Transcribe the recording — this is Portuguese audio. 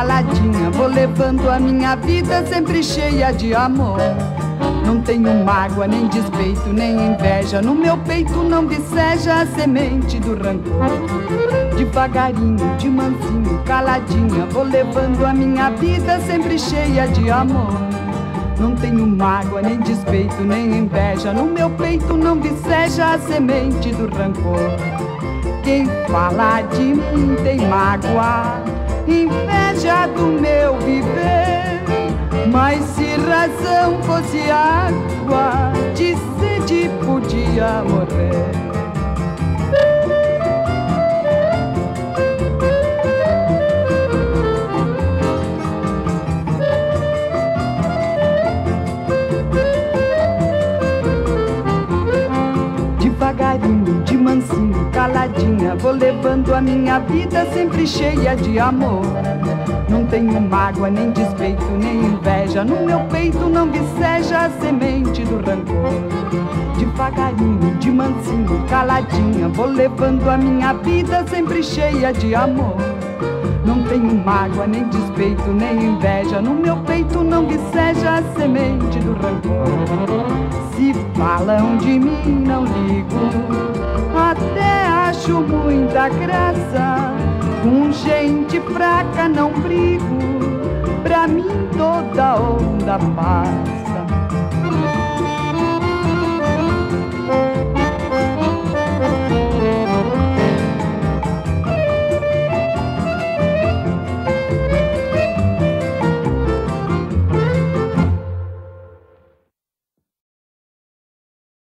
caladinha, vou levando a minha vida sempre cheia de amor. Não tenho mágoa, nem despeito, nem inveja. No meu peito não viceja a semente do rancor. Devagarinho, de mansinho, caladinha, vou levando a minha vida sempre cheia de amor. Não tenho mágoa, nem despeito, nem inveja. No meu peito não viceja a semente do rancor. Quem fala de mim tem mágoa, inveja do meu viver. Mas se razão fosse água, de sede podia morrer. Caladinha, vou levando a minha vida sempre cheia de amor. Não tenho mágoa, nem despeito, nem inveja, no meu peito não viceja a semente do rancor. Devagarinho, de mansinho, caladinha, vou levando a minha vida sempre cheia de amor. Não tenho mágoa, nem despeito, nem inveja, no meu peito não viceja a semente do rancor. Se falam de mim, não ligo. Muita graça. Com gente fraca não brigo. Pra mim toda onda paz.